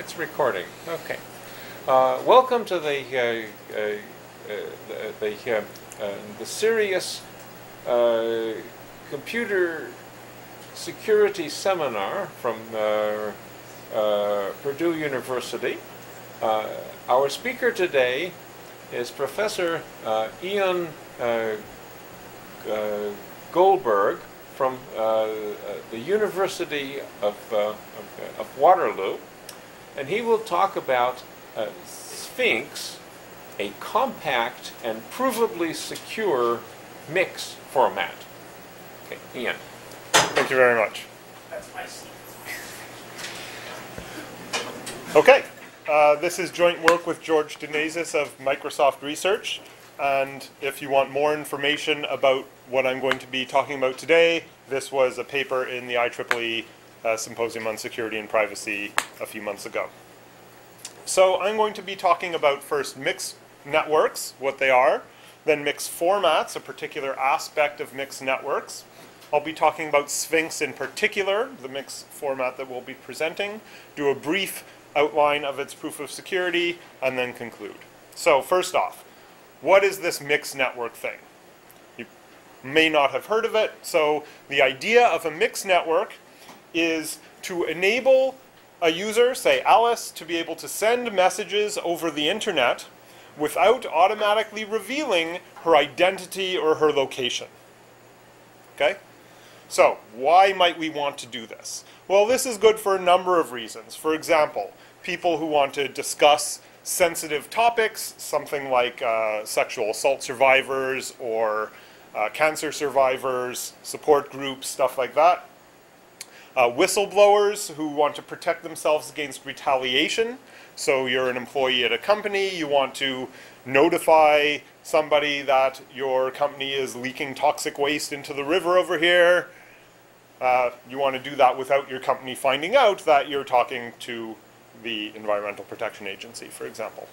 it's recording. Okay. Uh, welcome to the uh, uh, uh, the the, uh, uh, the CERIAS computer security seminar from Purdue University. Our speaker today is Professor Ian Goldberg from the University of, of, of Waterloo, and he will talk about Sphinx, a compact and provably secure mix format. Okay, Ian. Thank you very much. That's my seat. Okay, uh, this is joint work with George Danezis of Microsoft Research. And if you want more information about what I'm going to be talking about today, this was a paper in the IEEE uh, Symposium on Security and Privacy a few months ago. So I'm going to be talking about first mixed networks, what they are, then mixed formats, a particular aspect of mixed networks. I'll be talking about Sphinx in particular, the mixed format that we'll be presenting, do a brief outline of its proof of security, and then conclude. So first off, what is this mixed network thing? You may not have heard of it. So the idea of a mixed network is to enable a user, say Alice, to be able to send messages over the internet without automatically revealing her identity or her location. Okay? So, why might we want to do this? Well, this is good for a number of reasons. For example, people who want to discuss sensitive topics, something like uh, sexual assault survivors or uh, cancer survivors, support groups, stuff like that. Uh, whistleblowers who want to protect themselves against retaliation. So you're an employee at a company, you want to notify somebody that your company is leaking toxic waste into the river over here. Uh, you want to do that without your company finding out that you're talking to the Environmental Protection Agency, for example.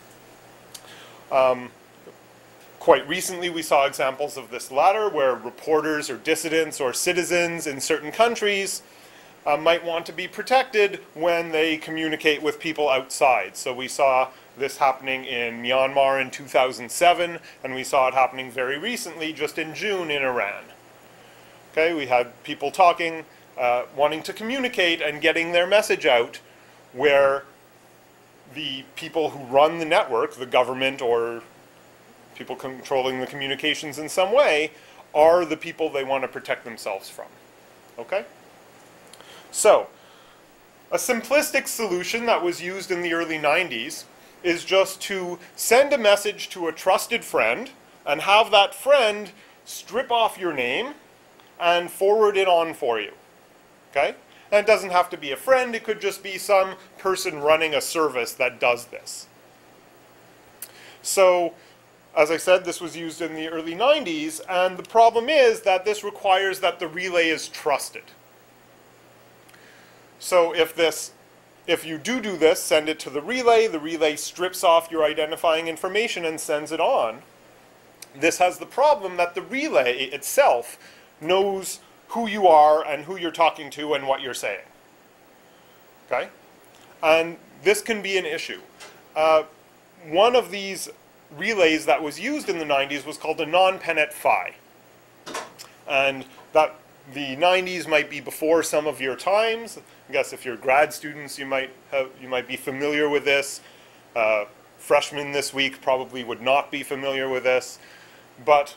Um, quite recently, we saw examples of this latter where reporters or dissidents or citizens in certain countries uh, might want to be protected when they communicate with people outside. So we saw this happening in Myanmar in 2007, and we saw it happening very recently, just in June, in Iran. Okay, we had people talking, uh, wanting to communicate and getting their message out, where the people who run the network, the government or people controlling the communications in some way, are the people they want to protect themselves from. Okay? So, a simplistic solution that was used in the early 90s is just to send a message to a trusted friend and have that friend strip off your name and forward it on for you. Okay? And it doesn't have to be a friend, it could just be some person running a service that does this. So, as I said, this was used in the early 90s, and the problem is that this requires that the relay is trusted. So if this, if you do do this, send it to the relay, the relay strips off your identifying information and sends it on. This has the problem that the relay itself knows who you are and who you're talking to and what you're saying. Okay? And this can be an issue. Uh, one of these relays that was used in the 90s was called anon.penet.fi. And that the 90s might be before some of your times. I guess if you're grad students, you might have, you might be familiar with this. Uh, freshmen this week probably would not be familiar with this. But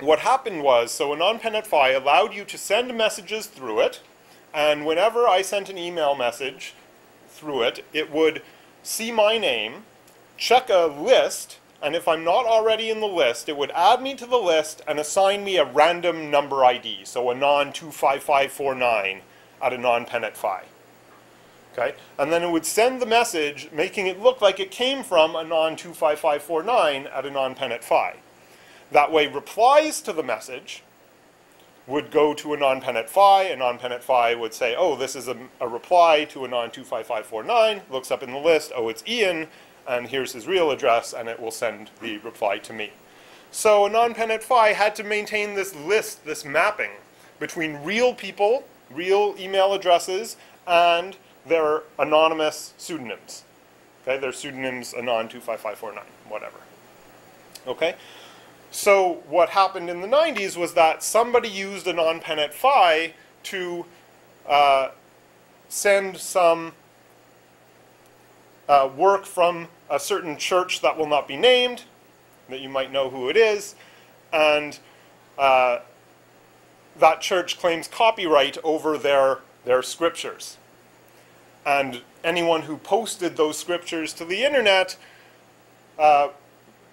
what happened was, so anon.penet allowed you to send messages through it, and whenever I sent an email message through it, it would see my name, check a list, and if I'm not already in the list, it would add me to the list and assign me a random number ID, so a non-25549 at anon.penet.fi. Okay? And then it would send the message making it look like it came from a non-25549 at anon.penet.fi. That way, replies to the message would go to anon.penet.fi. A non-penet PHY would say, oh, this is a, a reply to a non-25549, looks up in the list, oh, it's Ian, and here's his real address, and it will send the reply to me. So anon.penet.fi had to maintain this list, this mapping, between real people, real email addresses, and they're anonymous pseudonyms. Okay, they're pseudonyms anon 25549, whatever. Okay? So what happened in the 90s was that somebody used anon.penet.fi to uh, send some uh, work from a certain church that will not be named, that you might know who it is, and uh, that church claims copyright over their, their scriptures. And anyone who posted those scriptures to the internet uh,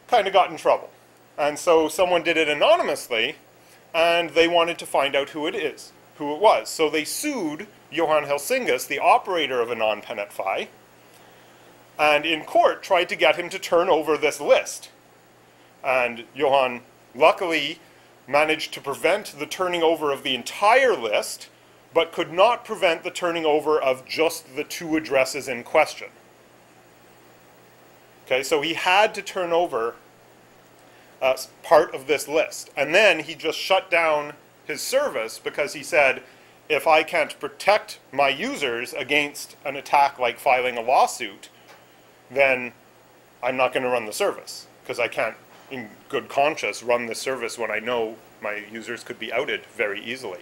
kind of got in trouble. And so someone did it anonymously, and they wanted to find out who it is, who it was. So they sued Johan Helsingius, the operator of anon.penet.fi, and in court tried to get him to turn over this list. And Johan luckily managed to prevent the turning over of the entire list, but could not prevent the turning over of just the two addresses in question. Okay, so he had to turn over uh, part of this list. And then he just shut down his service because he said, if I can't protect my users against an attack like filing a lawsuit, then I'm not going to run the service because I can't, in good conscience, run the service when I know my users could be outed very easily.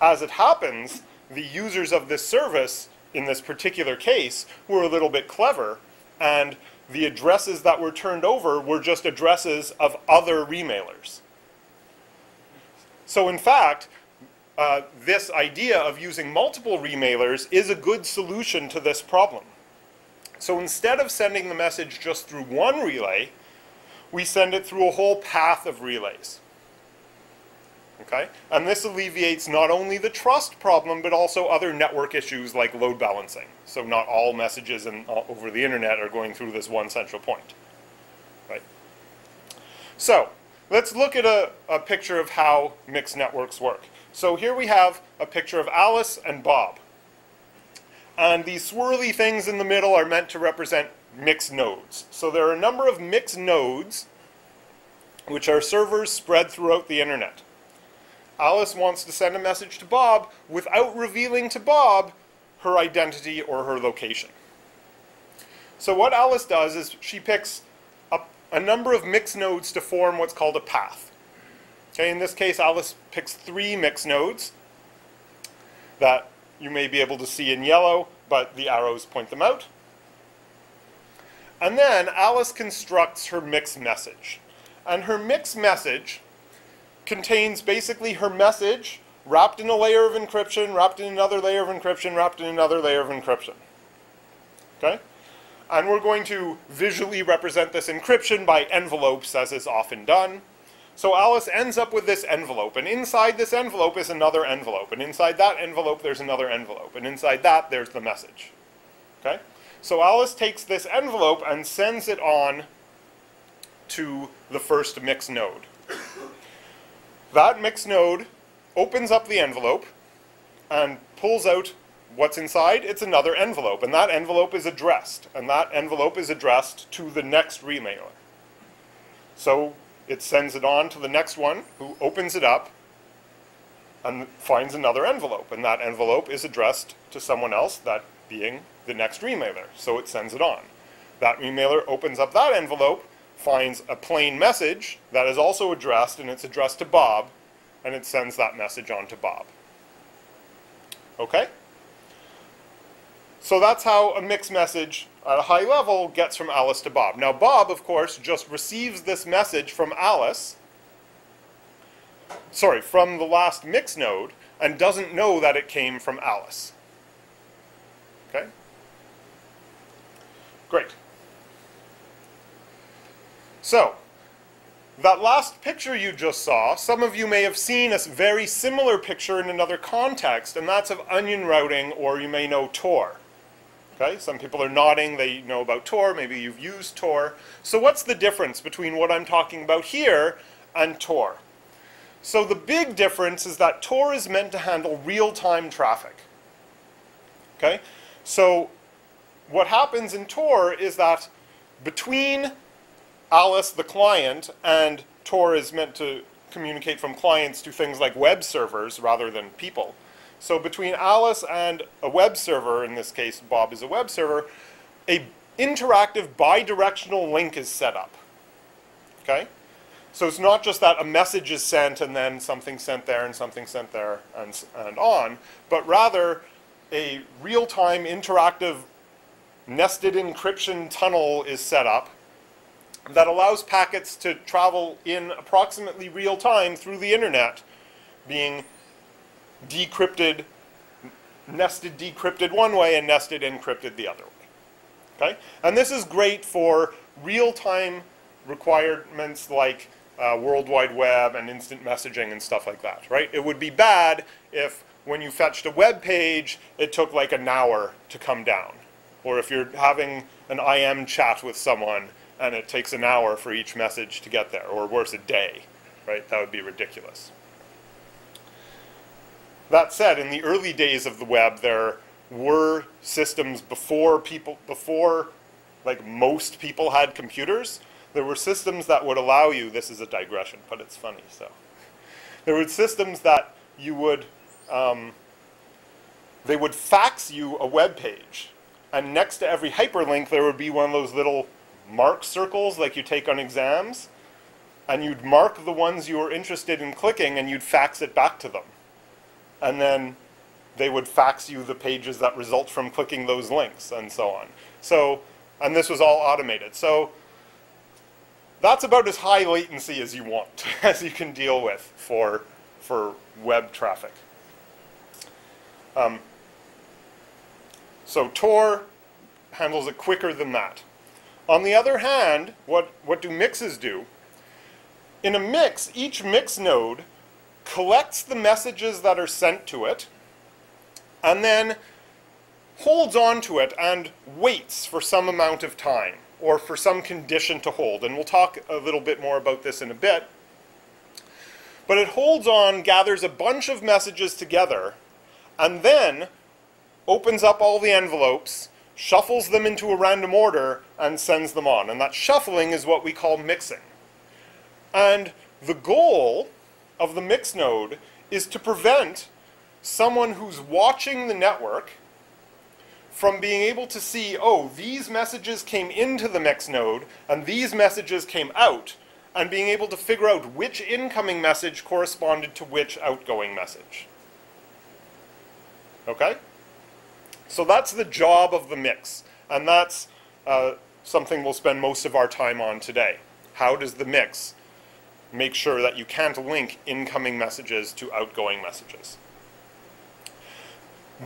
As it happens, the users of this service in this particular case were a little bit clever and the addresses that were turned over were just addresses of other remailers. So in fact, uh, this idea of using multiple remailers is a good solution to this problem. So instead of sending the message just through one relay, we send it through a whole path of relays. Okay? And this alleviates not only the trust problem, but also other network issues like load balancing. So not all messages in, all over the internet are going through this one central point. Right? So, let's look at a, a picture of how mixed networks work. So here we have a picture of Alice and Bob. And these swirly things in the middle are meant to represent mixed nodes. So there are a number of mixed nodes, which are servers spread throughout the internet. Alice wants to send a message to Bob without revealing to Bob her identity or her location. So what Alice does is she picks a, a number of mixed nodes to form what's called a path. Okay, in this case, Alice picks three mixed nodes that you may be able to see in yellow, but the arrows point them out. And then Alice constructs her mixed message. And her mixed message contains basically her message wrapped in a layer of encryption, wrapped in another layer of encryption, wrapped in another layer of encryption. Okay? And we're going to visually represent this encryption by envelopes, as is often done. So Alice ends up with this envelope, and inside this envelope is another envelope, and inside that envelope there's another envelope, and inside that there's the message. Okay? So Alice takes this envelope and sends it on to the first mix node. That mix node opens up the envelope and pulls out what's inside. It's another envelope, and that envelope is addressed, and that envelope is addressed to the next remailer. So it sends it on to the next one, who opens it up and finds another envelope, and that envelope is addressed to someone else, that being the next remailer. So it sends it on. That remailer opens up that envelope finds a plain message that is also addressed, and it's addressed to Bob, and it sends that message on to Bob. Okay? So that's how a mixed message at a high level gets from Alice to Bob. Now Bob, of course, just receives this message from Alice, sorry, from the last mix node, and doesn't know that it came from Alice. Okay? Great. So, that last picture you just saw, some of you may have seen a very similar picture in another context, and that's of onion routing, or you may know Tor. Okay, some people are nodding, they know about Tor, maybe you've used Tor. So what's the difference between what I'm talking about here and Tor? So the big difference is that Tor is meant to handle real-time traffic. Okay, so what happens in Tor is that between Alice, the client, and Tor is meant to communicate from clients to things like web servers rather than people. So between Alice and a web server, in this case Bob is a web server, a interactive bidirectional link is set up. Okay? So it's not just that a message is sent and then something sent there and something sent there and, and on, but rather a real-time interactive nested encryption tunnel is set up that allows packets to travel in approximately real time through the internet, being decrypted, nested decrypted one way and nested encrypted the other way. Okay? And this is great for real-time requirements like uh, World Wide Web and instant messaging and stuff like that, right? It would be bad if when you fetched a web page, it took like an hour to come down. Or if you're having an IM chat with someone and it takes an hour for each message to get there, or worse, a day, right? That would be ridiculous. That said, in the early days of the web, there were systems before people, before like most people had computers, there were systems that would allow you, this is a digression, but it's funny, so. There were systems that you would, um, they would fax you a web page, and next to every hyperlink there would be one of those little mark circles like you take on exams, and you'd mark the ones you were interested in clicking and you'd fax it back to them. And then they would fax you the pages that result from clicking those links and so on. So, and this was all automated. So that's about as high latency as you want, as you can deal with for, for web traffic. Um, so Tor handles it quicker than that. On the other hand, what, what do mixes do? In a mix, each mix node collects the messages that are sent to it and then holds on to it and waits for some amount of time or for some condition to hold. And we'll talk a little bit more about this in a bit. But it holds on, gathers a bunch of messages together, and then opens up all the envelopes shuffles them into a random order, and sends them on. And that shuffling is what we call mixing. And the goal of the mix node is to prevent someone who's watching the network from being able to see, oh, these messages came into the mix node and these messages came out, and being able to figure out which incoming message corresponded to which outgoing message. Okay? So that's the job of the mix, and that's uh, something we'll spend most of our time on today. How does the mix make sure that you can't link incoming messages to outgoing messages?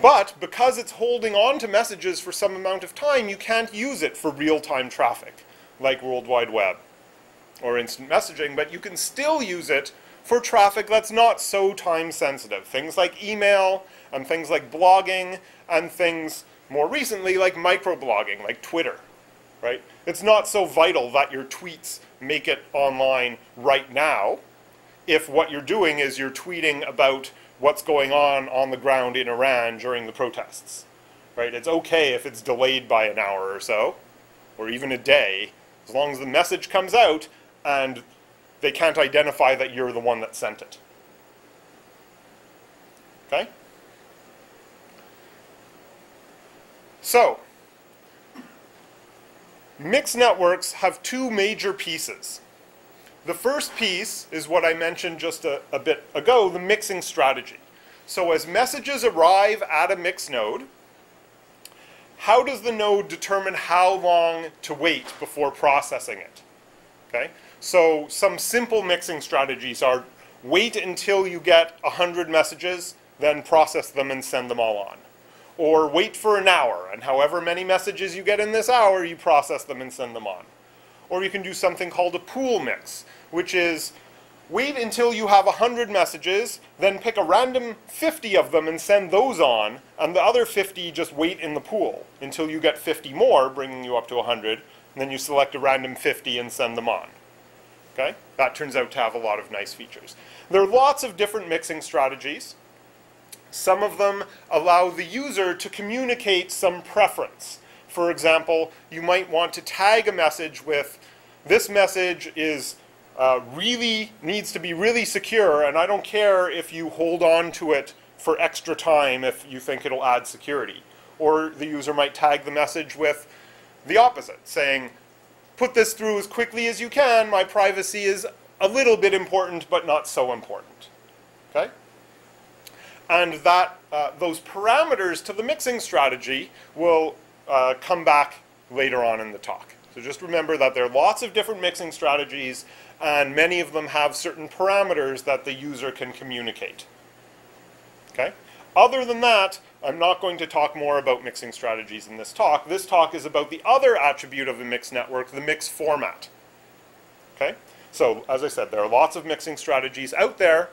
But because it's holding on to messages for some amount of time, you can't use it for real-time traffic, like World Wide Web or instant messaging, but you can still use it for traffic that's not so time sensitive. Things like email and things like blogging and things more recently like microblogging, like Twitter, right? It's not so vital that your tweets make it online right now if what you're doing is you're tweeting about what's going on on the ground in Iran during the protests, right? It's okay if it's delayed by an hour or so, or even a day, as long as the message comes out and they can't identify that you're the one that sent it. Okay? So, mixed networks have two major pieces. The first piece is what I mentioned just a, a, bit ago, the mixing strategy. So as messages arrive at a mix node, how does the node determine how long to wait before processing it? Okay, so some simple mixing strategies are wait until you get 100 messages, then process them and send them all on or wait for an hour, and however many messages you get in this hour, you process them and send them on. Or you can do something called a pool mix, which is wait until you have 100 messages, then pick a random 50 of them and send those on, and the other 50 just wait in the pool until you get 50 more, bringing you up to 100, and then you select a random 50 and send them on. Okay? That turns out to have a lot of nice features. There are lots of different mixing strategies. Some of them allow the user to communicate some preference. For example, you might want to tag a message with, this message is uh, really, needs to be really secure, and I don't care if you hold on to it for extra time if you think it'll add security. Or the user might tag the message with the opposite, saying, put this through as quickly as you can, my privacy is a little bit important, but not so important. Okay? And that, uh, those parameters to the mixing strategy will uh, come back later on in the talk. So just remember that there are lots of different mixing strategies, and many of them have certain parameters that the user can communicate. Okay? Other than that, I'm not going to talk more about mixing strategies in this talk. This talk is about the other attribute of a mixed network, the mix format. Okay? So, as I said, there are lots of mixing strategies out there,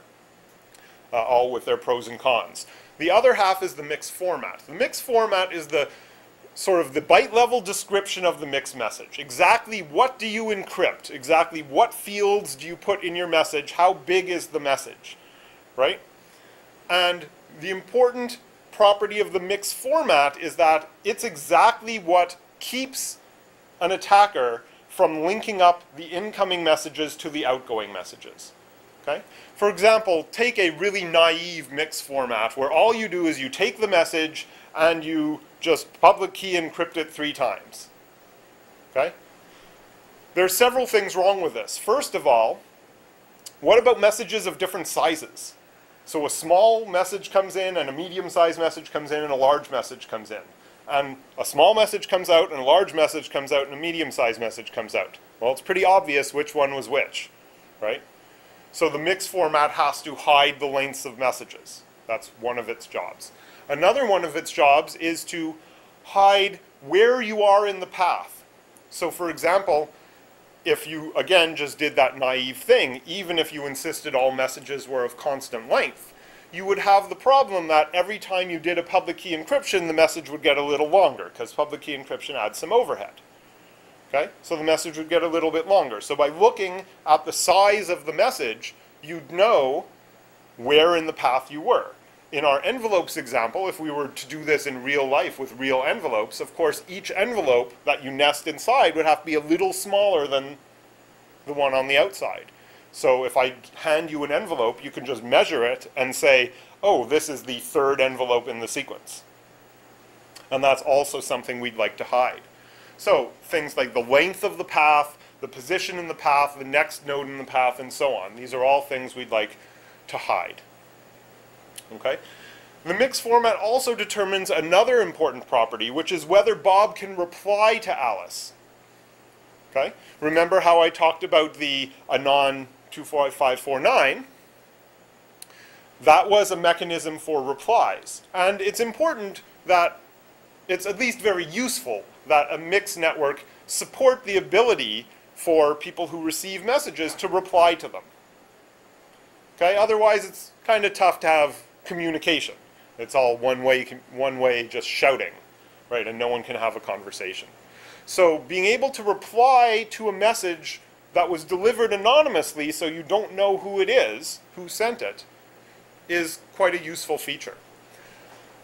uh, all with their pros and cons. The other half is the mix format. The mix format is the sort of the byte level description of the mix message. Exactly what do you encrypt? Exactly what fields do you put in your message? How big is the message? Right? And the important property of the mix format is that it's exactly what keeps an attacker from linking up the incoming messages to the outgoing messages. Okay? For example, take a really naive mix format where all you do is you take the message and you just public key encrypt it three times. Okay? There are several things wrong with this. First of all, what about messages of different sizes? So a small message comes in, and a medium-sized message comes in, and a large message comes in. And a small message comes out, and a large message comes out, and a medium-sized message comes out. Well, it's pretty obvious which one was which, right? So the mix format has to hide the lengths of messages. That's one of its jobs. Another one of its jobs is to hide where you are in the path. So for example, if you, again, just did that naive thing, even if you insisted all messages were of constant length, you would have the problem that every time you did a public key encryption, the message would get a little longer, because public key encryption adds some overhead. Okay? So the message would get a little bit longer. So by looking at the size of the message, you'd know where in the path you were. In our envelopes example, if we were to do this in real life with real envelopes, of course, each envelope that you nest inside would have to be a little smaller than the one on the outside. So if I hand you an envelope, you can just measure it and say, oh, this is the third envelope in the sequence. And that's also something we'd like to hide. So things like the length of the path, the position in the path, the next node in the path, and so on. These are all things we'd like to hide. Okay? The mix format also determines another important property, which is whether Bob can reply to Alice. Okay? Remember how I talked about the Anon 25549? That was a mechanism for replies. And it's important that it's at least very useful that a mixed network support the ability for people who receive messages to reply to them. Okay, otherwise it's kind of tough to have communication. It's all one way, one way just shouting, right? And no one can have a conversation. So being able to reply to a message that was delivered anonymously so you don't know who it is, who sent it, is quite a useful feature.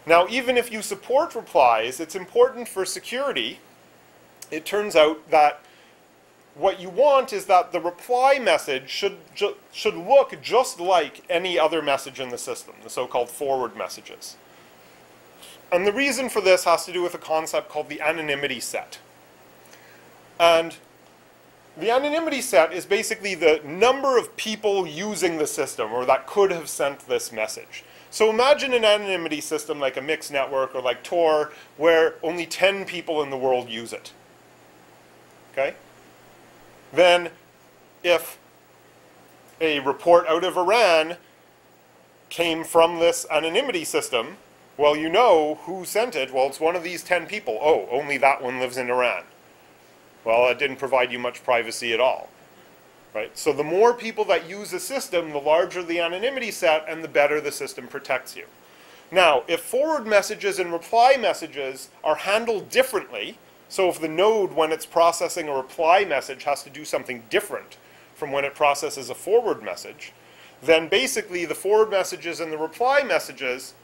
Now, even if you support replies, it's important for security. It turns out that what you want is that the reply message should, should look just like any other message in the system, the so-called forward messages. And the reason for this has to do with a concept called the anonymity set. And the anonymity set is basically the number of people using the system or that could have sent this message. So imagine an anonymity system like a mixed network or like Tor where only 10 people in the world use it. Okay? Then if a report out of Iran came from this anonymity system, well, you know who sent it. Well, it's one of these 10 people. Oh, only that one lives in Iran. Well, it didn't provide you much privacy at all. Right? So the more people that use a system, the larger the anonymity set and the better the system protects you. Now, if forward messages and reply messages are handled differently, so if the node, when it's processing a reply message, has to do something different from when it processes a forward message, then basically the forward messages and the reply messages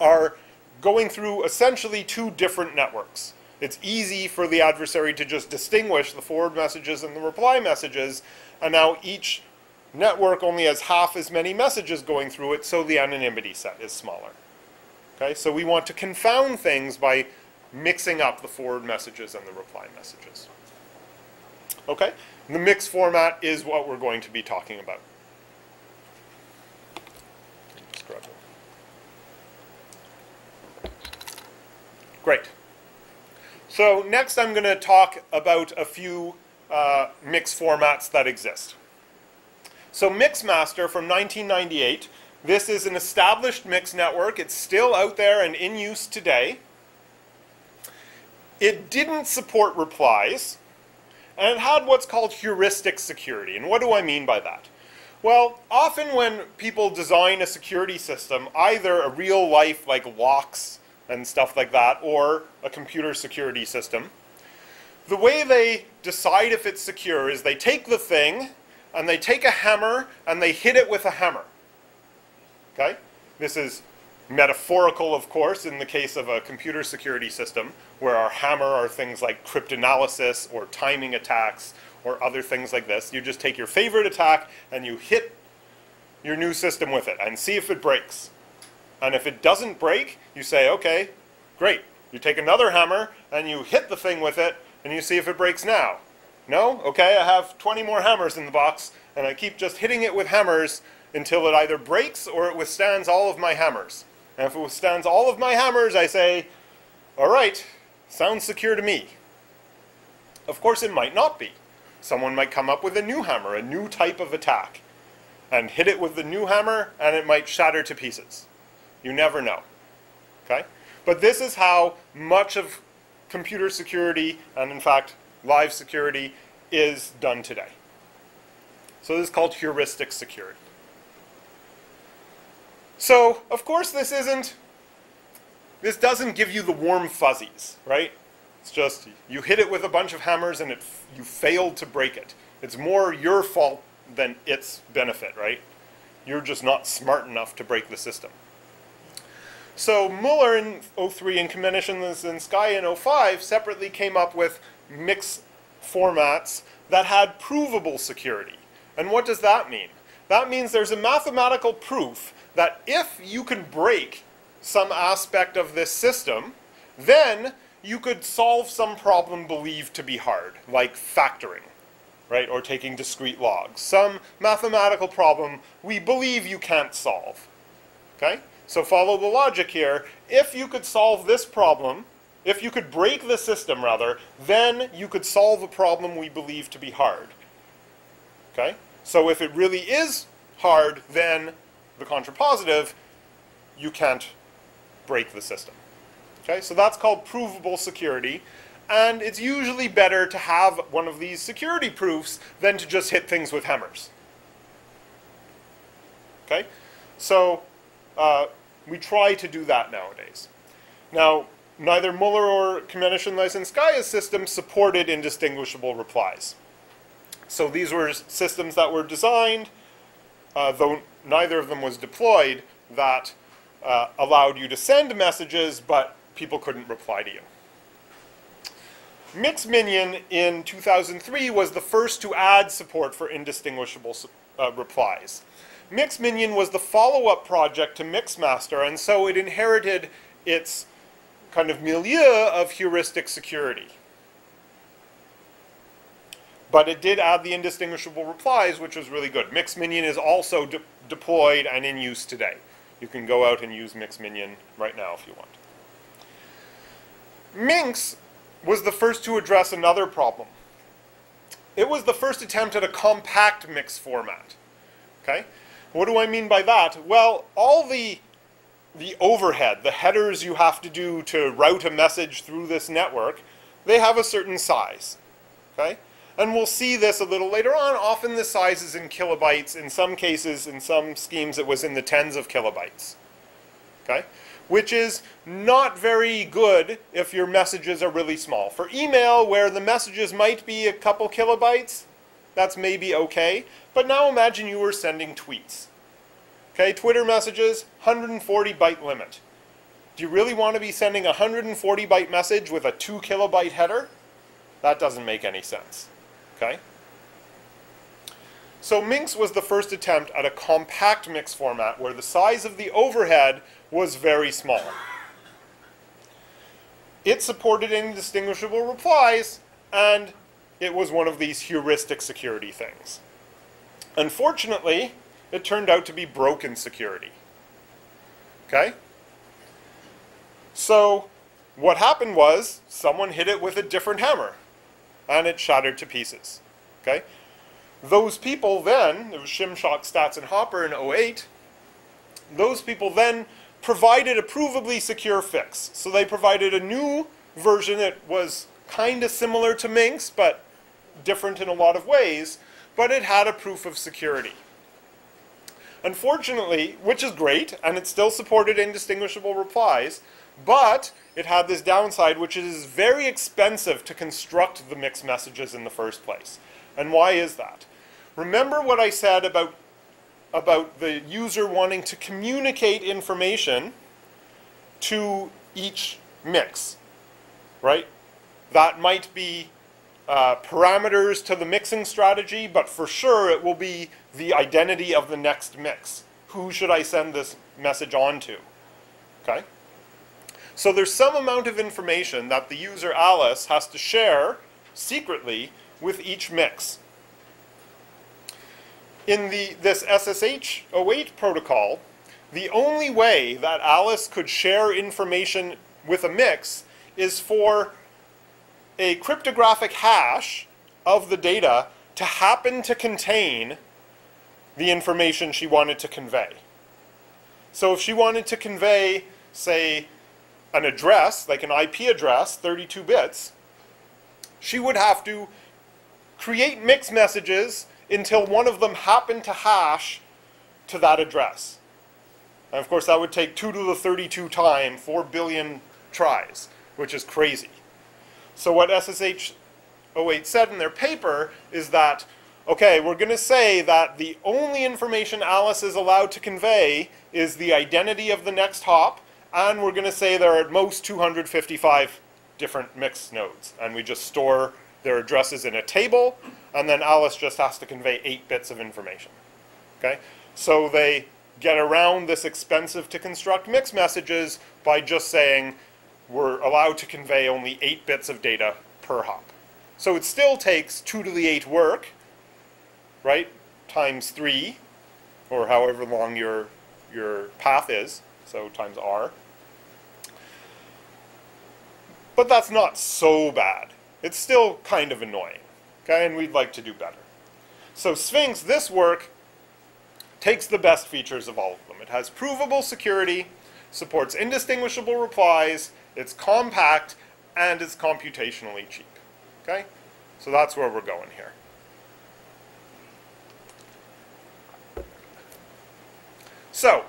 are going through essentially two different networks. It's easy for the adversary to just distinguish the forward messages and the reply messages, and now each network only has half as many messages going through it, so the anonymity set is smaller. Okay, so we want to confound things by mixing up the forward messages and the reply messages. Okay, the mix format is what we're going to be talking about. Great. So next I'm going to talk about a few uh, mix formats that exist. So Mixmaster from 1998, this is an established mix network. It's still out there and in use today. It didn't support replies, and it had what's called heuristic security. And what do I mean by that? Well, often when people design a security system, either a real life like locks and stuff like that, or a computer security system. The way they decide if it's secure is they take the thing and they take a hammer and they hit it with a hammer. Okay? This is metaphorical, of course, in the case of a computer security system, where our hammer are things like cryptanalysis or timing attacks or other things like this. You just take your favorite attack and you hit your new system with it and see if it breaks. And if it doesn't break, you say, okay, great. You take another hammer and you hit the thing with it and you see if it breaks now. No? Okay, I have 20 more hammers in the box and I keep just hitting it with hammers until it either breaks or it withstands all of my hammers. And if it withstands all of my hammers, I say, all right, sounds secure to me. Of course, it might not be. Someone might come up with a new hammer, a new type of attack, and hit it with the new hammer, and it might shatter to pieces. You never know. Okay? But this is how much of computer security, and in fact, live security, is done today. So this is called heuristic security. So, of course, this isn't, this doesn't give you the warm fuzzies, right? It's just you hit it with a bunch of hammers and it, you failed to break it. It's more your fault than its benefit, right? You're just not smart enough to break the system. So Muller in 03 and Camenisch and Sky in 05 separately came up with mix formats that had provable security. And what does that mean? That means there's a mathematical proof that if you can break some aspect of this system, then you could solve some problem believed to be hard, like factoring, right, or taking discrete logs. Some mathematical problem we believe you can't solve, okay? So follow the logic here. If you could solve this problem, if you could break the system rather, then you could solve a problem we believe to be hard. Okay? So if it really is hard, then the contrapositive, you can't break the system. Okay? So that's called provable security. And it's usually better to have one of these security proofs than to just hit things with hammers. Okay? So uh, we try to do that nowadays. Now, neither Muller or Camenisch and Lysyanskaya's system supported indistinguishable replies. So these were systems that were designed, uh, though neither of them was deployed, that uh, allowed you to send messages, but people couldn't reply to you. MixMinion in 2003 was the first to add support for indistinguishable uh, replies. MixMinion was the follow-up project to Mixmaster, and so it inherited its kind of milieu of heuristic security. But it did add the indistinguishable replies, which was really good. MixMinion is also de deployed and in use today. You can go out and use MixMinion right now if you want. Minx was the first to address another problem. It was the first attempt at a compact mix format. Okay? What do I mean by that? Well, all the, the overhead, the headers you have to do to route a message through this network, they have a certain size. Okay? And we'll see this a little later on. Often the size is in kilobytes. In some cases, in some schemes, it was in the tens of kilobytes. Okay? Which is not very good if your messages are really small. For email, where the messages might be a couple kilobytes, that's maybe okay. But now imagine you were sending tweets. Okay, Twitter messages, 140 byte limit. Do you really want to be sending a 140 byte message with a 2 kilobyte header? That doesn't make any sense. Okay? So Minx was the first attempt at a compact mix format where the size of the overhead was very small. It supported indistinguishable replies, and it was one of these heuristic security things. Unfortunately, it turned out to be broken security. Okay? So, what happened was someone hit it with a different hammer, and it shattered to pieces. Okay? Those people then, it was Shimshock, Staats, and Hopper in 08, those people then provided a provably secure fix. So they provided a new version that was kind of similar to Minx, but different in a lot of ways, but it had a proof of security. Unfortunately, which is great, and it still supported indistinguishable replies, but it had this downside, which is very expensive to construct the mixed messages in the first place. And why is that? Remember what I said about, about the user wanting to communicate information to each mix, right? That might be uh, parameters to the mixing strategy, but for sure it will be the identity of the next mix. Who should I send this message on to? Okay? So there's some amount of information that the user Alice has to share secretly with each mix. In the, this SSH 08 protocol, the only way that Alice could share information with a mix is for a cryptographic hash of the data to happen to contain the information she wanted to convey. So if she wanted to convey, say, an address, like an IP address, 32 bits, she would have to create mix messages until one of them happened to hash to that address. And of course, that would take 2 to the 32 time, 4 billion tries, which is crazy. So what SSH 08 said in their paper is that, okay, we're going to say that the only information Alice is allowed to convey is the identity of the next hop, and we're going to say there are at most 255 different mix nodes. And we just store their addresses in a table, and then Alice just has to convey 8 bits of information. Okay? So they get around this expensive to construct mix messages by just saying we're allowed to convey only 8 bits of data per hop. So it still takes 2 to the 8 work, right, times 3, or however long your, your path is, so times r. But that's not so bad. It's still kind of annoying, okay, and we'd like to do better. So Sphinx, this work, takes the best features of all of them. It has provable security, supports indistinguishable replies, it's compact, and it's computationally cheap. Okay? So that's where we're going here. So,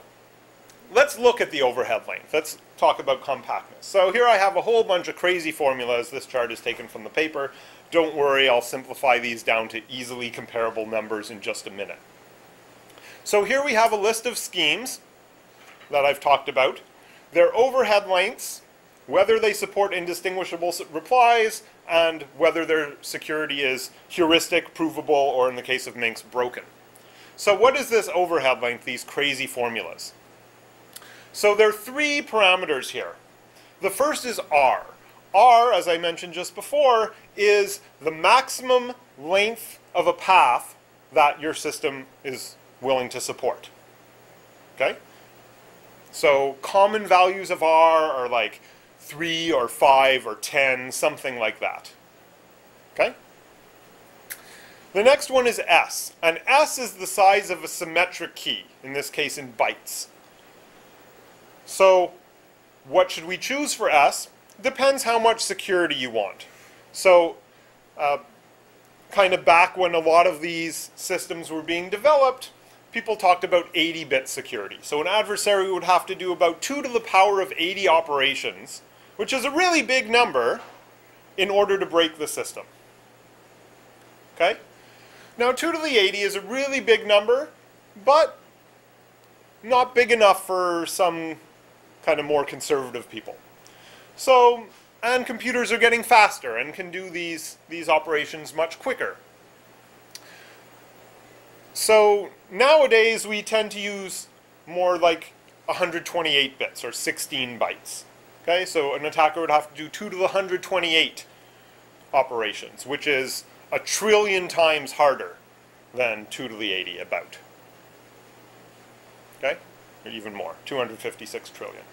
let's look at the overhead length. Let's talk about compactness. So here I have a whole bunch of crazy formulas. This chart is taken from the paper. Don't worry, I'll simplify these down to easily comparable numbers in just a minute. So here we have a list of schemes that I've talked about. Their overhead lengths whether they support indistinguishable replies, and whether their security is heuristic, provable, or in the case of Minx, broken. So what is this overhead length, these crazy formulas? So there are three parameters here. The first is R. R, as I mentioned just before, is the maximum length of a path that your system is willing to support. Okay? So common values of R are like 3 or 5 or 10, something like that. Okay? The next one is S, and S is the size of a symmetric key, in this case in bytes. So what should we choose for S? Depends how much security you want. So uh, kind of back when a lot of these systems were being developed, people talked about 80-bit security. So an adversary would have to do about 2 to the power of 80 operations which is a really big number, in order to break the system. Okay? Now 2 to the 80 is a really big number, but not big enough for some kind of more conservative people. So, and computers are getting faster and can do these, these operations much quicker. So nowadays we tend to use more like 128 bits or 16 bytes. Okay, so an attacker would have to do 2 to the 128 operations, which is a trillion times harder than 2 to the 80 about. Okay, or even more, 256 trillion.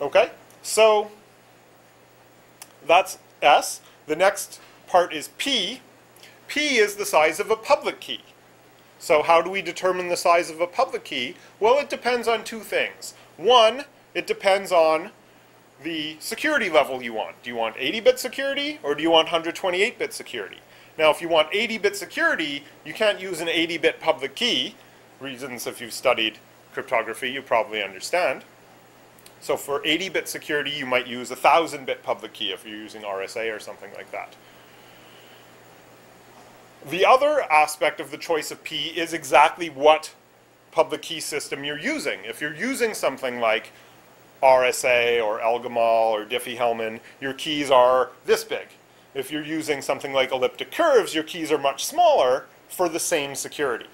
Okay, so that's S. The next part is P. P is the size of a public key. So how do we determine the size of a public key? Well, it depends on two things. One, it depends on the security level you want. Do you want 80-bit security or do you want 128-bit security? Now, if you want 80-bit security, you can't use an 80-bit public key. Reasons if you've studied cryptography, you probably understand. So for 80-bit security, you might use a 1000-bit public key if you're using RSA or something like that. The other aspect of the choice of P is exactly what public key system you're using. If you're using something like RSA or Elgamal or Diffie-Hellman, your keys are this big. If you're using something like elliptic curves, your keys are much smaller for the same security.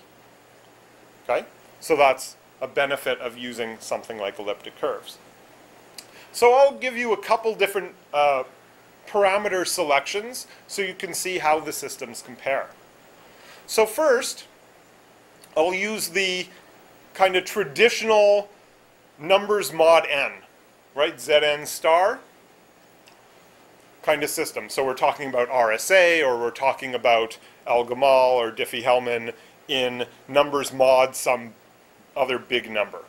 Okay? So that's a benefit of using something like elliptic curves. So I'll give you a couple different uh, parameter selections so you can see how the systems compare. So first, I'll use the kind of traditional numbers mod n, right? Zn star kind of system. So we're talking about RSA or we're talking about Elgamal or Diffie-Hellman in numbers mod some other big number.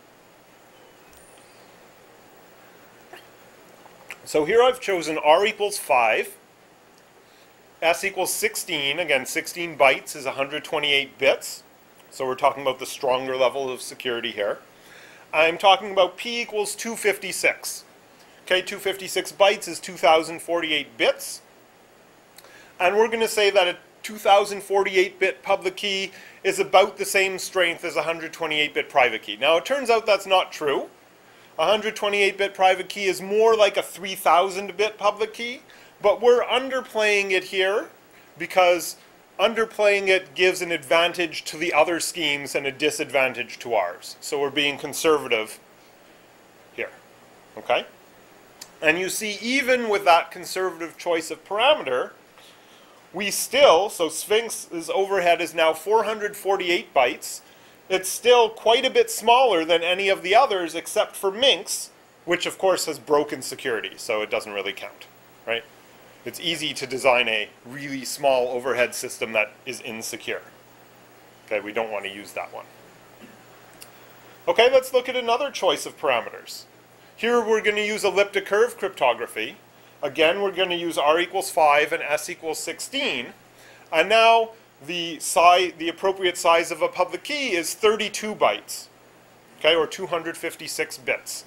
So here I've chosen r equals 5, s equals 16, again 16 bytes is 128 bits, so we're talking about the stronger level of security here. I'm talking about p equals 256. Okay, 256 bytes is 2048 bits. And we're going to say that a 2048-bit public key is about the same strength as a 128-bit private key. Now, it turns out that's not true. A 128-bit private key is more like a 3000-bit public key, but we're underplaying it here because underplaying it gives an advantage to the other schemes and a disadvantage to ours. So we're being conservative here, okay? And you see, even with that conservative choice of parameter, we still, so Sphinx's overhead is now 448 bytes. It's still quite a bit smaller than any of the others except for Minx, which of course has broken security, so it doesn't really count, right? It's easy to design a really small overhead system that is insecure. Okay, we don't want to use that one. Okay, let's look at another choice of parameters. Here we're going to use elliptic curve cryptography. Again, we're going to use r equals 5 and s equals 16. And now the, size, the appropriate size of a public key is 32 bytes, okay, or 256 bits.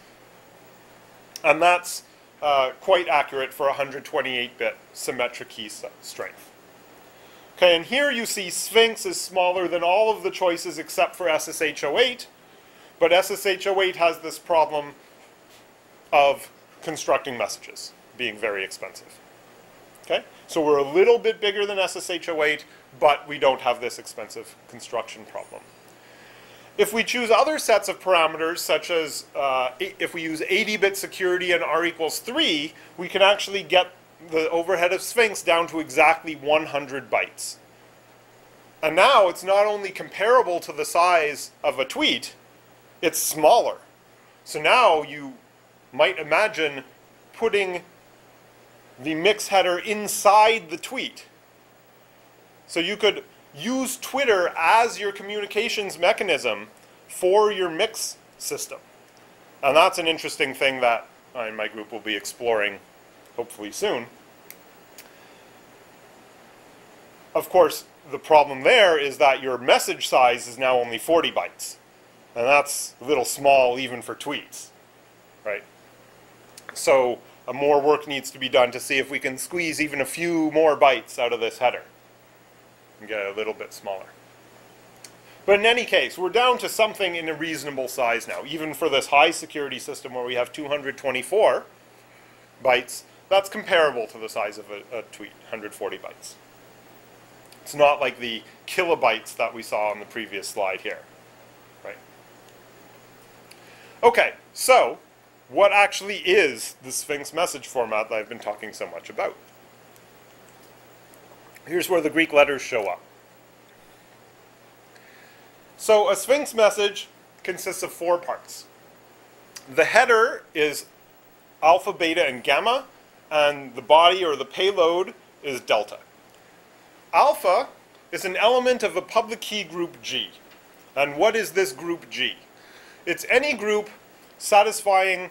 And that's uh, quite accurate for 128-bit symmetric key strength. Okay, and here you see Sphinx is smaller than all of the choices except for SSH-08, but SSH-08 has this problem of constructing messages being very expensive. Okay? So we're a little bit bigger than SSH-08, but we don't have this expensive construction problem. If we choose other sets of parameters, such as uh, if we use 80-bit security and r equals 3, we can actually get the overhead of Sphinx down to exactly 100 bytes. And now it's not only comparable to the size of a tweet, it's smaller. So now you might imagine putting the mix header inside the tweet. So you could use Twitter as your communications mechanism for your mix system. And that's an interesting thing that I and my group will be exploring hopefully soon. Of course, the problem there is that your message size is now only 40 bytes. And that's a little small even for tweets, right? So more work needs to be done to see if we can squeeze even a few more bytes out of this header and get it a little bit smaller. But in any case, we're down to something in a reasonable size now. Even for this high security system where we have 224 bytes, that's comparable to the size of a, a tweet, 140 bytes. It's not like the kilobytes that we saw on the previous slide here, right? Okay, so what actually is the Sphinx message format that I've been talking so much about? Here's where the Greek letters show up. So a Sphinx message consists of four parts. The header is alpha, beta, and gamma, and the body or the payload is delta. Alpha is an element of a public key group G. And what is this group G? It's any group satisfying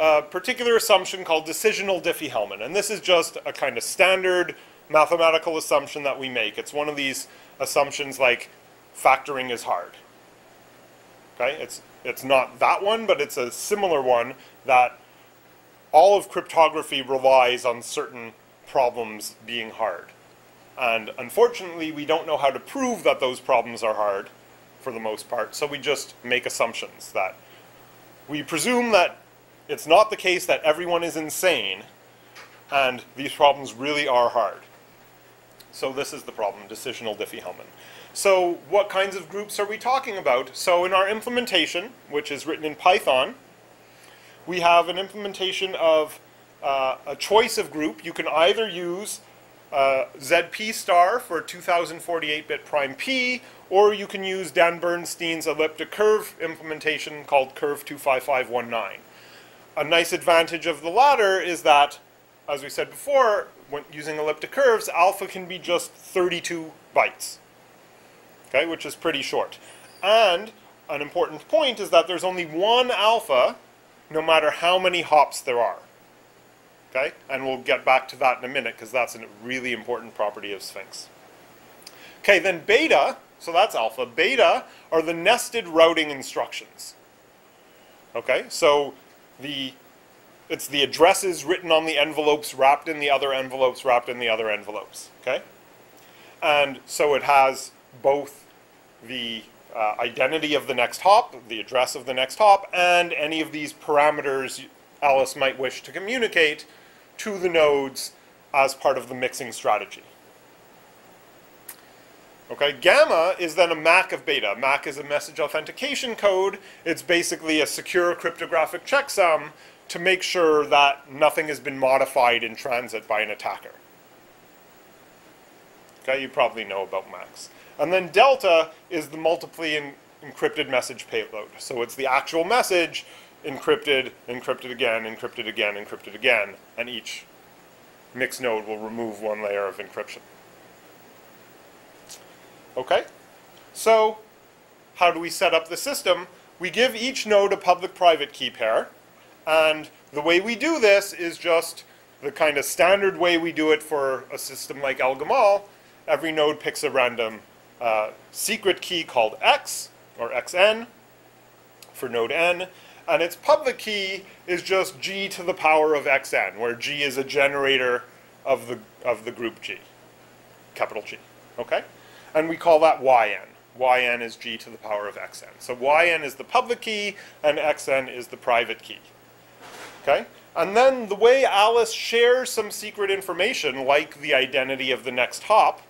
a particular assumption called decisional Diffie-Hellman. And this is just a kind of standard mathematical assumption that we make. It's one of these assumptions like factoring is hard. Okay, it's, it's not that one, but it's a similar one that all of cryptography relies on certain problems being hard. And unfortunately, we don't know how to prove that those problems are hard for the most part, so we just make assumptions that we presume that it's not the case that everyone is insane and these problems really are hard. So this is the problem, decisional Diffie-Hellman. So what kinds of groups are we talking about? So in our implementation, which is written in Python, we have an implementation of uh, a choice of group. You can either use uh, ZP star for 2048-bit prime P, or you can use Dan Bernstein's elliptic curve implementation called curve 25519. A nice advantage of the latter is that, as we said before, when using elliptic curves, alpha can be just 32 bytes, okay, which is pretty short. And an important point is that there's only one alpha no matter how many hops there are. Okay? And we'll get back to that in a minute because that's a really important property of Sphinx. Okay, then beta, so that's alpha. Beta are the nested routing instructions. Okay, so the it's the addresses written on the envelopes wrapped in the other envelopes wrapped in the other envelopes. Okay? And so it has both the uh, identity of the next hop, the address of the next hop, and any of these parameters Alice might wish to communicate to the nodes as part of the mixing strategy. Okay, gamma is then a MAC of beta. MAC is a message authentication code. It's basically a secure cryptographic checksum to make sure that nothing has been modified in transit by an attacker. Okay, you probably know about MACs. And then delta is the multiply encrypted message payload. So it's the actual message encrypted, encrypted again, encrypted again, encrypted again, and each mix node will remove one layer of encryption. Okay? So, how do we set up the system? We give each node a public-private key pair, and the way we do this is just the kind of standard way we do it for a system like El-Gamal. Every node picks a random uh, secret key called X, or XN, for node N, and its public key is just G to the power of Xn, where G is a generator of the, of the group G, capital G, okay? And we call that Yn. Yn is G to the power of Xn. So Yn is the public key, and Xn is the private key, okay? And then the way Alice shares some secret information, like the identity of the next hop,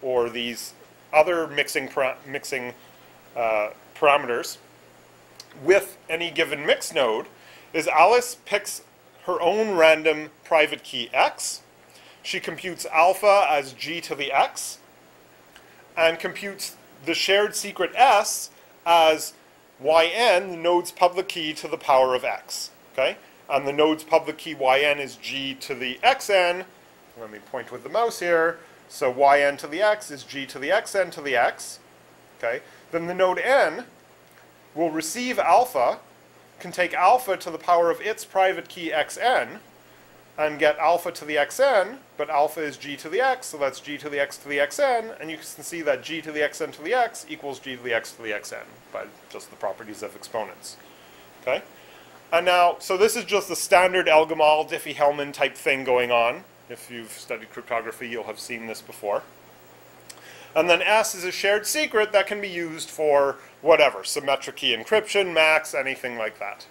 or these other mixing, mixing uh, parameters with any given mix node is Alice picks her own random private key x. She computes alpha as g to the x and computes the shared secret s as yn, the node's public key to the power of x. Okay? And the node's public key yn is g to the xn. Let me point with the mouse here. So yn to the x is g to the xn to the x. Okay? Then the node n will receive alpha, can take alpha to the power of its private key xn, and get alpha to the xn, but alpha is g to the x, so that's g to the x to the xn, and you can see that g to the xn to the x equals g to the x to the xn by just the properties of exponents. Okay? And now, so this is just the standard El-Gamal Diffie-Hellman type thing going on. If you've studied cryptography, you'll have seen this before. And then S is a shared secret that can be used for whatever, symmetric key encryption, MACs, anything like that.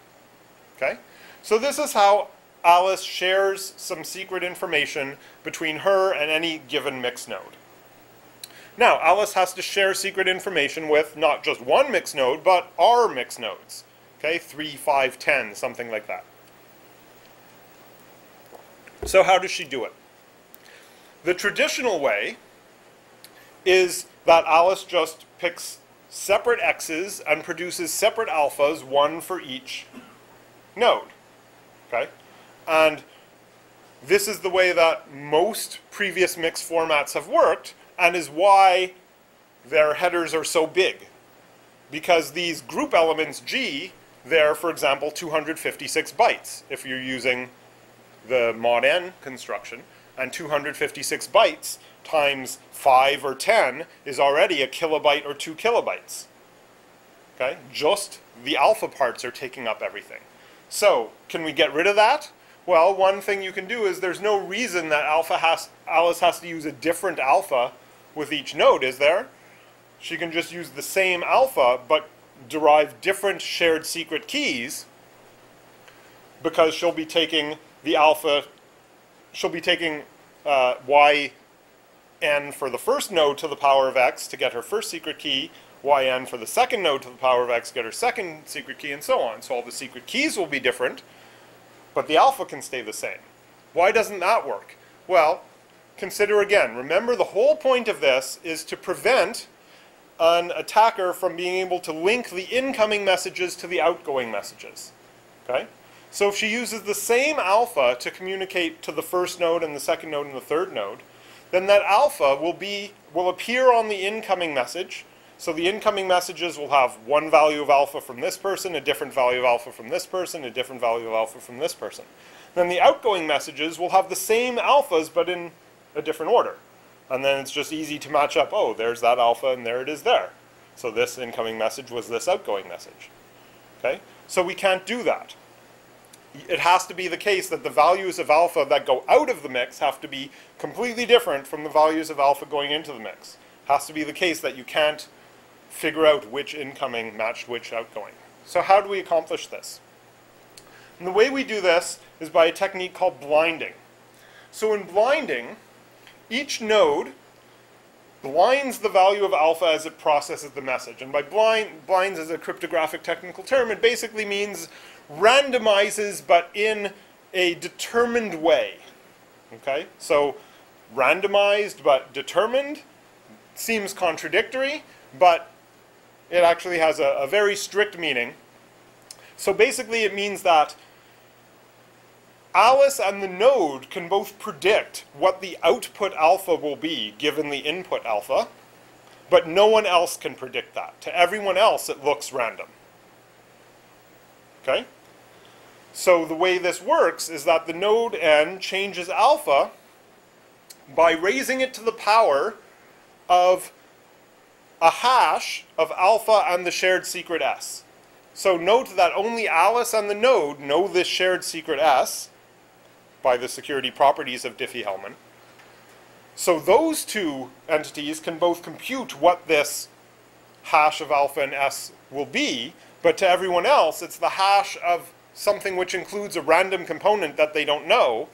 Okay? So this is how Alice shares some secret information between her and any given mix node. Now, Alice has to share secret information with not just one mix node, but our mix nodes. Okay, 3, 5, 10, something like that. So how does she do it? The traditional way is that Alice just picks separate x's and produces separate alphas, one for each node. Okay? And this is the way that most previous mix formats have worked and is why their headers are so big. Because these group elements G, they're, for example, 256 bytes if you're using the mod n construction. And 256 bytes times 5 or 10 is already a kilobyte or 2 kilobytes. Okay? Just the alpha parts are taking up everything. So, can we get rid of that? Well, one thing you can do is there's no reason that alpha has, Alice has to use a different alpha with each node, is there? She can just use the same alpha, but derive different shared secret keys because she'll be taking the alpha, she'll be taking uh, yn for the first node to the power of x to get her first secret key, yn for the second node to the power of x to get her second secret key, and so on. So all the secret keys will be different, but the alpha can stay the same. Why doesn't that work? Well, consider again. Remember, the whole point of this is to prevent an attacker from being able to link the incoming messages to the outgoing messages. Okay? So if she uses the same alpha to communicate to the first node and the second node and the third node, then that alpha will be will appear on the incoming message. So the incoming messages will have one value of alpha from this person, a different value of alpha from this person, a different value of alpha from this person. Then the outgoing messages will have the same alphas but in a different order. And then it's just easy to match up, oh, there's that alpha and there it is there. So this incoming message was this outgoing message. Okay? So we can't do that it has to be the case that the values of alpha that go out of the mix have to be completely different from the values of alpha going into the mix. It has to be the case that you can't figure out which incoming matched which outgoing. So how do we accomplish this? And the way we do this is by a technique called blinding. So in blinding, each node blinds the value of alpha as it processes the message. And by blind, blinds is a cryptographic technical term. It basically means randomizes, but in a determined way. Okay, so randomized but determined seems contradictory, but it actually has a, a very strict meaning. So basically, it means that Alice and the node can both predict what the output alpha will be given the input alpha, but no one else can predict that. To everyone else, it looks random. Okay? So the way this works is that the node n changes alpha by raising it to the power of a hash of alpha and the shared secret s. So note that only Alice and the node know this shared secret s by the security properties of Diffie-Hellman. So those two entities can both compute what this hash of alpha and s will be, but to everyone else, it's the hash of something which includes a random component that they don't know,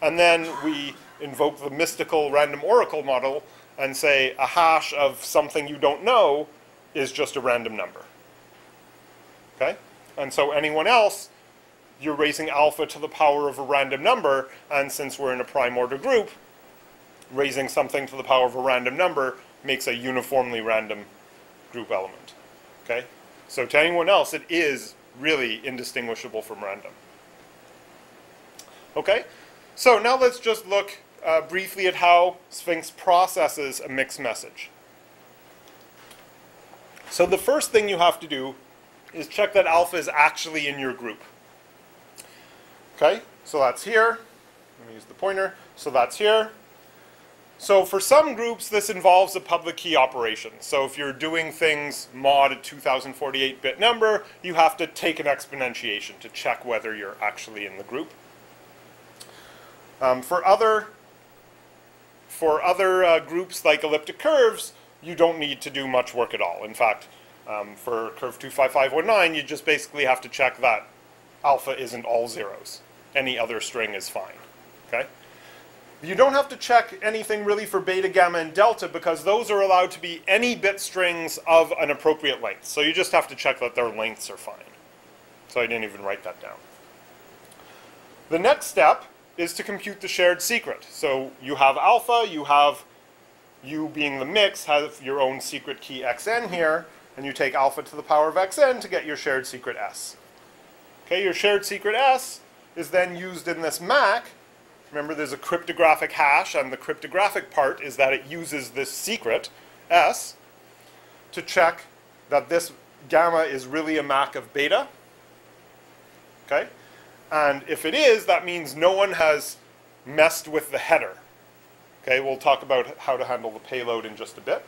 and then we invoke the mystical random oracle model and say a hash of something you don't know is just a random number. Okay? And so anyone else, you're raising alpha to the power of a random number, and since we're in a prime order group, raising something to the power of a random number makes a uniformly random group element. Okay? So to anyone else, it is really indistinguishable from random. Okay, so now let's just look uh, briefly at how Sphinx processes a mixed message. So the first thing you have to do is check that alpha is actually in your group. Okay, so that's here. Let me use the pointer. So that's here. So for some groups, this involves a public key operation. So if you're doing things mod a 2048-bit number, you have to take an exponentiation to check whether you're actually in the group. Um, for other, for other uh, groups like elliptic curves, you don't need to do much work at all. In fact, um, for curve 25519, you just basically have to check that alpha isn't all zeros. Any other string is fine. Okay? You don't have to check anything really for beta, gamma, and delta because those are allowed to be any bit strings of an appropriate length. So you just have to check that their lengths are fine. So I didn't even write that down. The next step is to compute the shared secret. So you have alpha, you have you being the mix, have your own secret key xn here, and you take alpha to the power of xn to get your shared secret s. Okay, your shared secret s is then used in this MAC. Remember, there's a cryptographic hash, and the cryptographic part is that it uses this secret, S, to check that this gamma is really a MAC of beta. Okay? And if it is, that means no one has messed with the header. Okay, we'll talk about how to handle the payload in just a bit.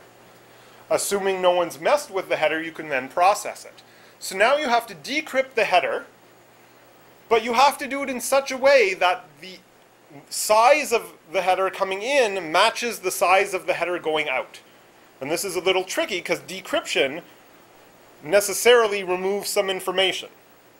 Assuming no one's messed with the header, you can then process it. So now you have to decrypt the header but you have to do it in such a way that the size of the header coming in matches the size of the header going out. And this is a little tricky because decryption necessarily removes some information,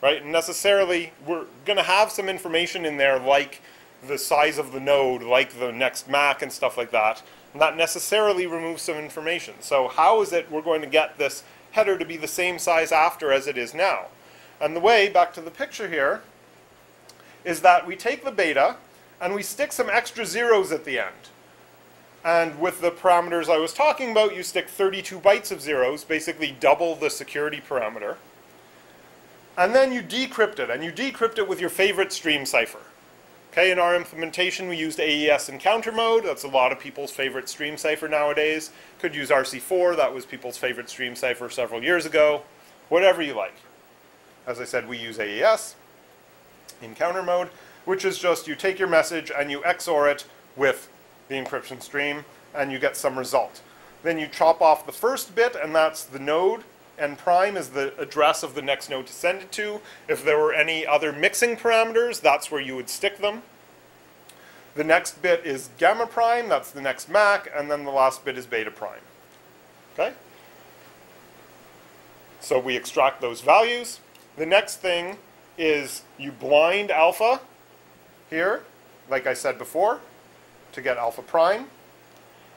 right? And Necessarily, we're going to have some information in there like the size of the node, like the next MAC and stuff like that. And that necessarily removes some information. So how is it we're going to get this header to be the same size after as it is now? And the way, back to the picture here, is that we take the beta and we stick some extra zeros at the end. And with the parameters I was talking about, you stick 32 bytes of zeros, basically double the security parameter. And then you decrypt it, and you decrypt it with your favorite stream cipher. Okay, in our implementation, we used AES in counter mode. That's a lot of people's favorite stream cipher nowadays. Could use RC4. That was people's favorite stream cipher several years ago. Whatever you like. As I said, we use AES in counter mode, which is just you take your message and you XOR it with the encryption stream and you get some result. Then you chop off the first bit and that's the node and prime is the address of the next node to send it to. If there were any other mixing parameters, that's where you would stick them. The next bit is gamma prime, that's the next MAC, and then the last bit is beta prime. Okay? So we extract those values. The next thing is you blind alpha here, like I said before, to get alpha prime.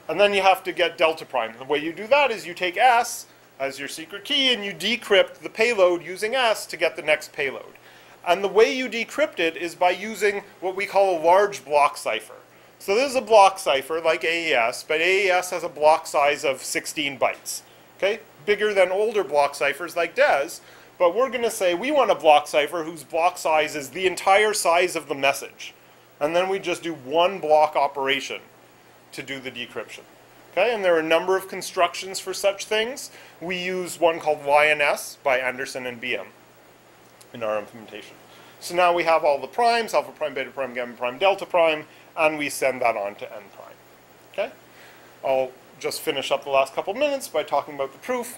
And then you have to get delta prime. The way you do that is you take S as your secret key and you decrypt the payload using S to get the next payload. And the way you decrypt it is by using what we call a large block cipher. So this is a block cipher like AES, but AES has a block size of 16 bytes. Okay, bigger than older block ciphers like DES, but we're going to say we want a block cipher whose block size is the entire size of the message. And then we just do one block operation to do the decryption. Okay, and there are a number of constructions for such things. We use one called LIONESS by Anderson and Biham in our implementation. So now we have all the primes, alpha prime, beta prime, gamma prime, delta prime, and we send that on to n prime. Okay? I'll just finish up the last couple minutes by talking about the proof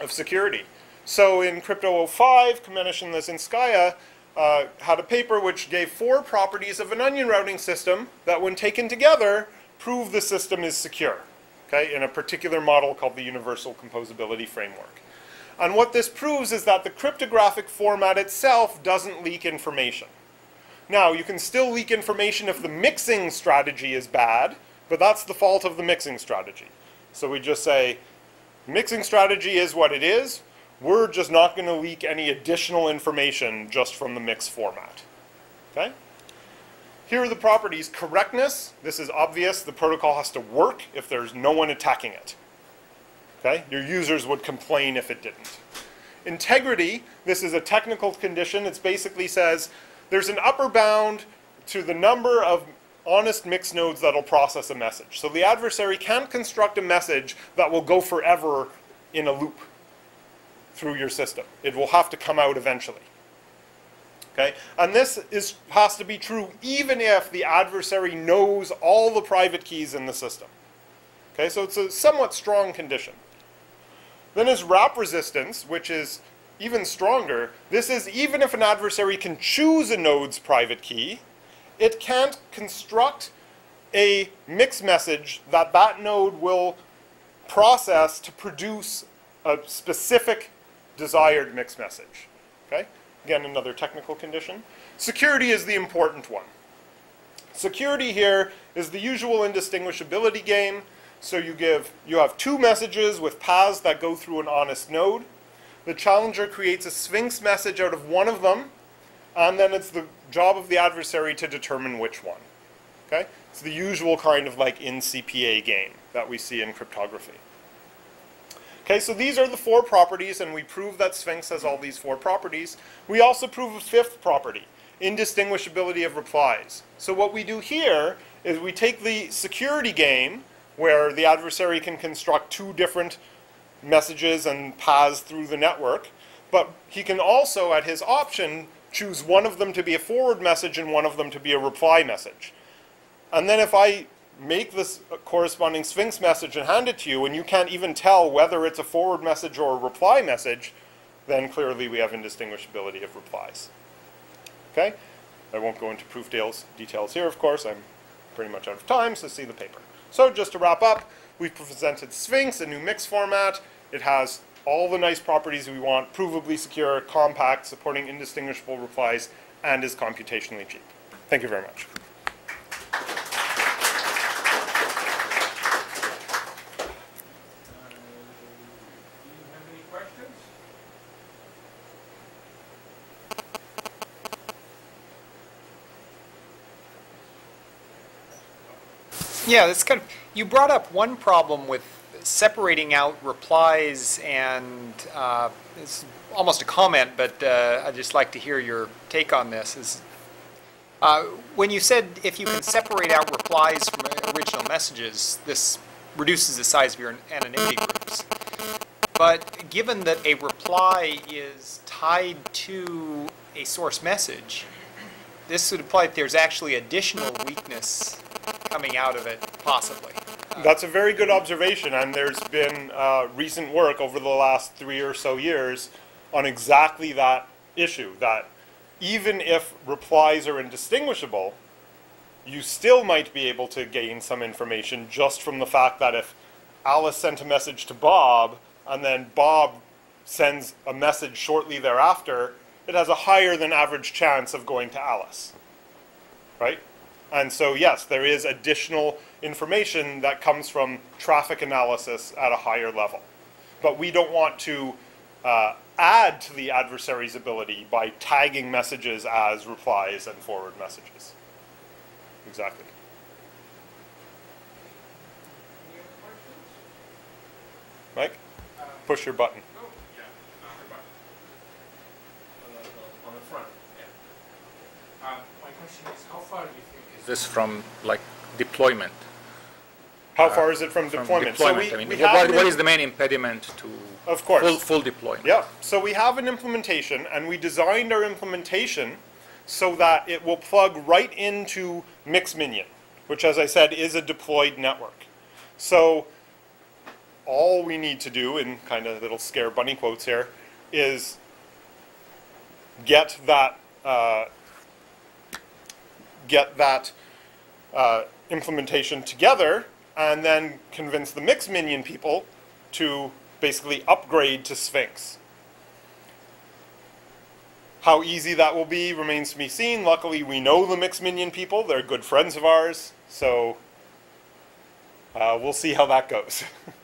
of security. So in Crypto 05, Camenisch and Lysyanskaya uh, had a paper which gave four properties of an onion routing system that when taken together prove the system is secure, okay, in a particular model called the Universal Composability Framework. And what this proves is that the cryptographic format itself doesn't leak information. Now, you can still leak information if the mixing strategy is bad, but that's the fault of the mixing strategy. So we just say, mixing strategy is what it is, we're just not going to leak any additional information just from the mix format. Okay? Here are the properties. Correctness, this is obvious. The protocol has to work if there's no one attacking it. Okay? Your users would complain if it didn't. Integrity, this is a technical condition. It basically says there's an upper bound to the number of honest mix nodes that'll process a message. So the adversary can't construct a message that will go forever in a loop through your system. It will have to come out eventually. Okay? And this is, has to be true even if the adversary knows all the private keys in the system. Okay, so it's a somewhat strong condition. Then is wrap resistance, which is even stronger. This is even if an adversary can choose a node's private key, it can't construct a mixed message that that node will process to produce a specific desired mixed message. Okay? Again, another technical condition. Security is the important one. Security here is the usual indistinguishability game. So you give, you have two messages with paths that go through an honest node. The challenger creates a Sphinx message out of one of them, and then it's the job of the adversary to determine which one. Okay? It's the usual kind of like IND-CPA game that we see in cryptography. Okay, so these are the four properties, and we prove that Sphinx has all these four properties. We also prove a fifth property, indistinguishability of replies. So what we do here is we take the security game, where the adversary can construct two different messages and paths through the network, but he can also, at his option, choose one of them to be a forward message and one of them to be a reply message. And then if I make this corresponding Sphinx message and hand it to you, and you can't even tell whether it's a forward message or a reply message, then clearly we have indistinguishability of replies. Okay? I won't go into proof details here, of course. I'm pretty much out of time, so see the paper. So just to wrap up, we've presented Sphinx, a new mix format. It has all the nice properties we want, provably secure, compact, supporting indistinguishable replies, and is computationally cheap. Thank you very much. Yeah, that's kind of. You brought up one problem with separating out replies, and uh, it's almost a comment, but uh, I'd just like to hear your take on this. Is uh, when you said if you can separate out replies from original messages, this reduces the size of your anonymity groups. But given that a reply is tied to a source message, this would imply that there's actually additional weakness coming out of it, possibly. That's a very good observation, and there's been uh, recent work over the last three or so years on exactly that issue. That even if replies are indistinguishable, you still might be able to gain some information just from the fact that if Alice sent a message to Bob, and then Bob sends a message shortly thereafter, it has a higher than average chance of going to Alice. Right? And so, yes, there is additional information that comes from traffic analysis at a higher level. But we don't want to uh, add to the adversary's ability by tagging messages as replies and forward messages. Exactly. Mike, push your button. Oh, yeah, button. On the, on the front, yeah. Uh, my question is, how far do you think this from like deployment? How far is it from From deployment? deployment, I mean, we what, what the main impediment to Of course. full, full deployment? Yeah, so we have an implementation, and we designed our implementation so that it will plug right into Mixminion, which, as I said, is a deployed network. So all we need to do, in kind of little scare bunny quotes here, is get that uh, get that uh, implementation together, and then convince the Mixminion people to basically upgrade to Sphinx. How easy that will be remains to be seen. Luckily, we know the Mixminion people; they're good friends of ours, so uh, we'll see how that goes.